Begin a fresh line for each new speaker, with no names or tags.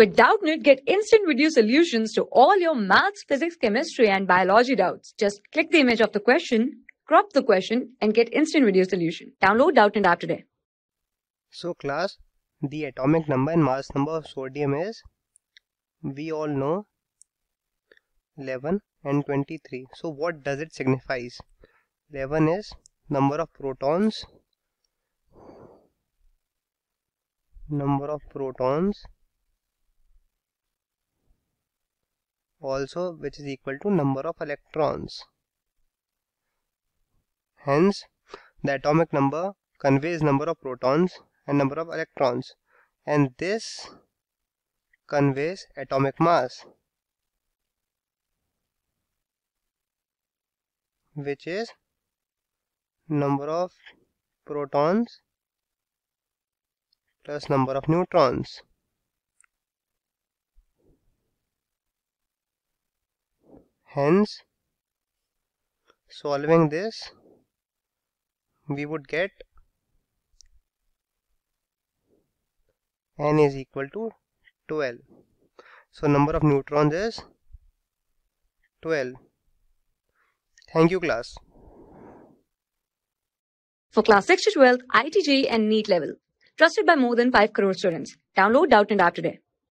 With Doubtnut, get instant video solutions to all your maths, physics, chemistry, and biology doubts. Just click the image of the question, crop the question, and get instant video solution. Download Doubtnut app today.
So class, the atomic number and mass number of sodium is, we all know, 11 and 23. So what does it signifies? 11 is number of protons, number of protons also which is equal to number of electrons. Hence, the atomic number conveys number of protons and number of electrons and this conveys atomic mass which is number of protons plus number of neutrons. Hence, solving this, we would get n is equal to 12. So number of neutrons is 12. Thank you class.
For class 6 to 12, IIT JEE and NEET level. Trusted by more than 5 crore students. Download Doubtnut app today.